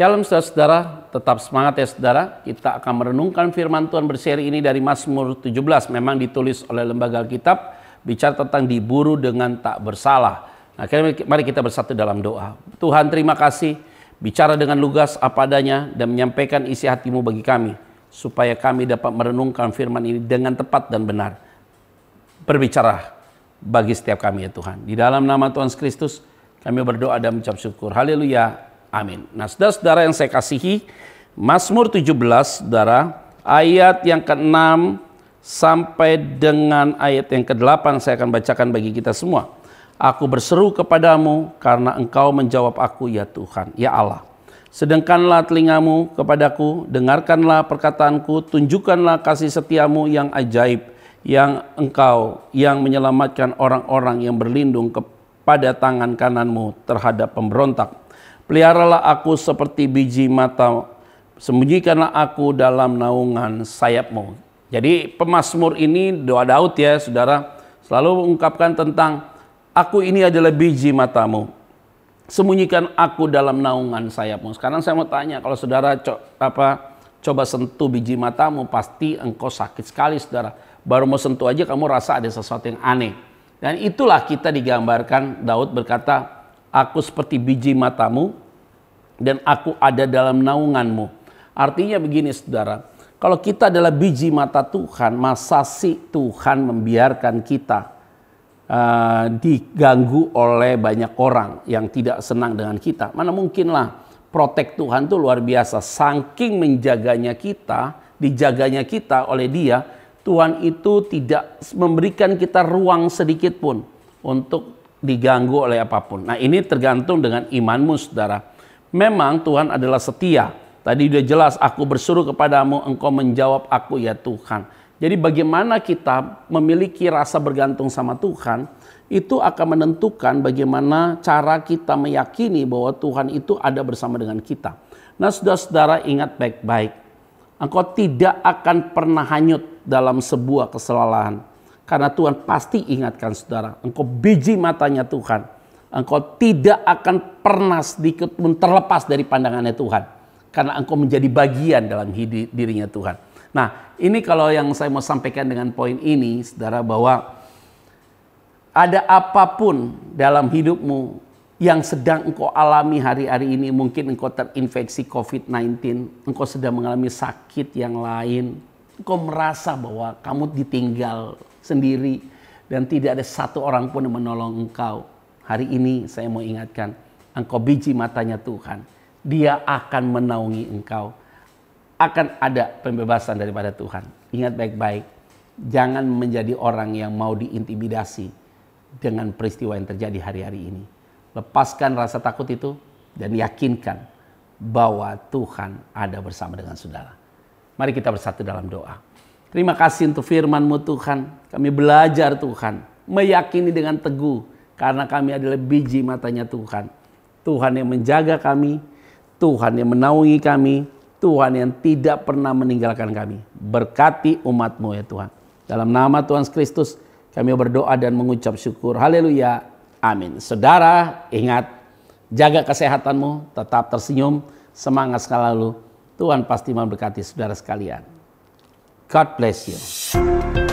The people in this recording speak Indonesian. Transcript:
Shalom saudara-saudara, tetap semangat ya saudara. Kita akan merenungkan firman Tuhan berseri ini dari Mazmur 17. Memang ditulis oleh lembaga Alkitab, bicara tentang diburu dengan tak bersalah. Nah, mari kita bersatu dalam doa. Tuhan terima kasih, bicara dengan lugas apa adanya dan menyampaikan isi hatimu bagi kami. Supaya kami dapat merenungkan firman ini dengan tepat dan benar. Berbicara bagi setiap kami ya Tuhan. Di dalam nama Tuhan Kristus kami berdoa dan mengucap syukur. Haleluya. Amin. Nah, saudara-saudara yang saya kasihi, Mazmur 17, saudara, ayat yang ke-6 sampai dengan ayat yang ke-8 saya akan bacakan bagi kita semua. Aku berseru kepadamu karena engkau menjawab aku ya Tuhan, ya Allah. Sedangkanlah telingamu kepadaku, dengarkanlah perkataanku, tunjukkanlah kasih setiamu yang ajaib, yang engkau yang menyelamatkan orang-orang yang berlindung kepada tangan kananmu terhadap pemberontak Peliharalah aku seperti biji mata, sembunyikanlah aku dalam naungan sayapmu. Jadi pemazmur ini doa Daud ya saudara, selalu mengungkapkan tentang aku ini adalah biji matamu. Sembunyikan aku dalam naungan sayapmu. Sekarang saya mau tanya, kalau saudara co apa, coba sentuh biji matamu, pasti engkau sakit sekali saudara. Baru mau sentuh aja kamu rasa ada sesuatu yang aneh. Dan itulah kita digambarkan Daud berkata, Aku seperti biji matamu dan aku ada dalam naunganmu. Artinya begini saudara, kalau kita adalah biji mata Tuhan, masa sih Tuhan membiarkan kita uh, diganggu oleh banyak orang yang tidak senang dengan kita? Mana mungkinlah protek Tuhan itu luar biasa. Saking menjaganya kita, dijaganya kita oleh dia, Tuhan itu tidak memberikan kita ruang sedikit pun untuk diganggu oleh apa pun. Nah ini tergantung dengan imanmu saudara. Memang Tuhan adalah setia. Tadi sudah jelas aku bersuruh kepadamu engkau menjawab aku ya Tuhan. Jadi bagaimana kita memiliki rasa bergantung sama Tuhan itu akan menentukan bagaimana cara kita meyakini bahwa Tuhan itu ada bersama dengan kita. Nah saudara-saudara ingat baik-baik. Engkau tidak akan pernah hanyut dalam sebuah kesalahan karena Tuhan pasti ingatkan saudara, engkau biji matanya Tuhan. Engkau tidak akan pernah sedikit pun terlepas dari pandangannya Tuhan. Karena engkau menjadi bagian dalam hidup dirinya Tuhan. Nah ini kalau yang saya mau sampaikan dengan poin ini saudara bahwa ada apa pun dalam hidupmu yang sedang engkau alami hari-hari ini. Mungkin engkau terinfeksi COVID-19, engkau sedang mengalami sakit yang lain. Engkau merasa bahwa kamu ditinggal sendiri dan tidak ada satu orang pun yang menolong engkau. Hari ini saya mau ingatkan, engkau biji matanya Tuhan. Dia akan menaungi engkau. Akan ada pembebasan daripada Tuhan. Ingat baik-baik, jangan menjadi orang yang mau diintimidasi dengan peristiwa yang terjadi hari-hari ini. Lepaskan rasa takut itu dan yakinkan bahwa Tuhan ada bersama dengan saudara. Mari kita bersatu dalam doa. Terima kasih untuk firman-Mu Tuhan. Kami belajar Tuhan. Meyakini dengan teguh. Karena kami adalah biji matanya Tuhan. Tuhan yang menjaga kami. Tuhan yang menaungi kami. Tuhan yang tidak pernah meninggalkan kami. Berkati umat-Mu ya Tuhan. Dalam nama Tuhan Kristus kami berdoa dan mengucap syukur. Haleluya. Amin. Saudara ingat. Jaga kesehatanmu. Tetap tersenyum. Semangat selalu. Tuhan pasti memberkati saudara sekalian. God bless you.